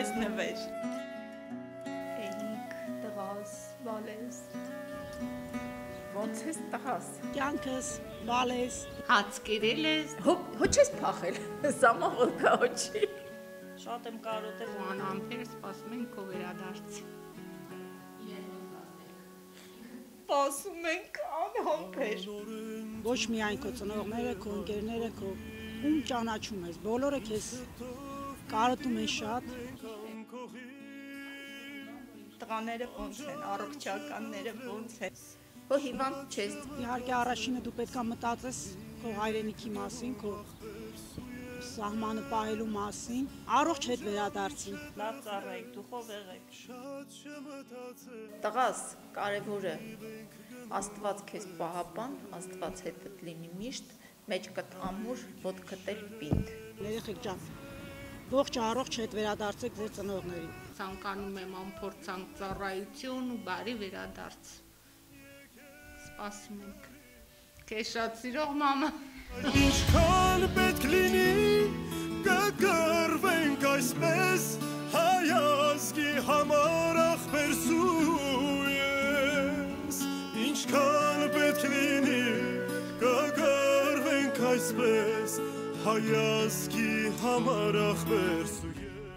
մեծ նվեր։ Էինք տղաս, բալես։ Ոնց ես տղաս։ Կյանքս բալես։ Հաց կերել ես։ Հոչ ես փախել։ Սամավոլ կա հոչի։ Շատ եմ կարոտել ու անամբեր սպասում ենք քո վերադարձին։ սպասում ենք անհամբեր։ Ոչ միայն քո ծնողները, քո ընկերները, քո ում ճանաչում ես, բոլորը քեզ կարոտում են շատ։ տղաները ոնց են առողջականները ոնց են Հո հիվանդ չես։ Իհարկե առաջինը դու պետքա մտածես քո հայրենիքի մասին, քո սահմանը պահելու մասին, առողջ հետ վերադարձի։ լավ ծառայեք դուխով եղեք Տղաս, կարևորը Աստված քեզ պահապան, Աստված հետդ լինի միշտ, մեջքդ ամուր, ոտքդ էլ պինդ։ Երեխեք ջան, ողջ առողջ հետ վերադարձեք ձեր ծնողներին։ ցանկանում եմ ամփորձանք ծառայություն ու բարի վերադարձ սպասում ենք քեզ շատ սիրող մամա Ինչքան պետք լինի կգրվենք այսպես հայազգի համար ախպեր սույես Ինչքան պետք լինի կգրվենք այսպես հայազգի համար ախպեր սույես